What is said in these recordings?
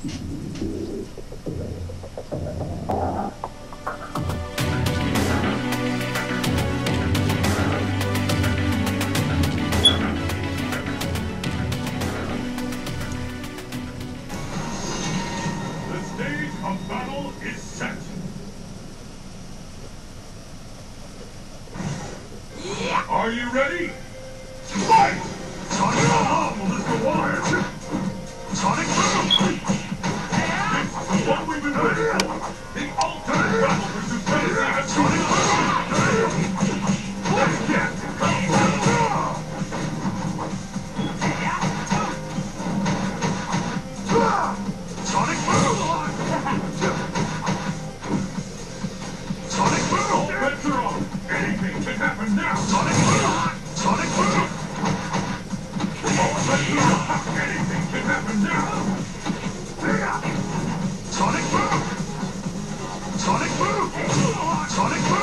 Are you ready? Fight! Sonic Boom, Mr. Wire! Anything now. Sonic Sonic. Anything can happen now. Sonic Boom! Sonic Boom! Sonic Boom!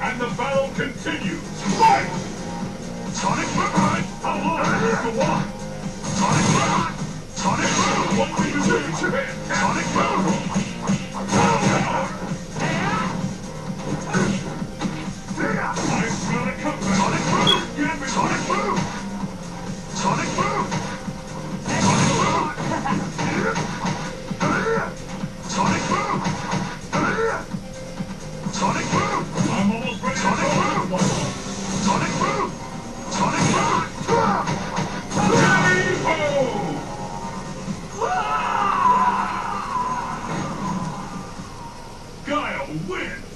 And the battle continues. Fight! Sonic Boom! How long is the one? Sonic Boom! Sonic Boom! What will you do? Sonic Boom! Wins!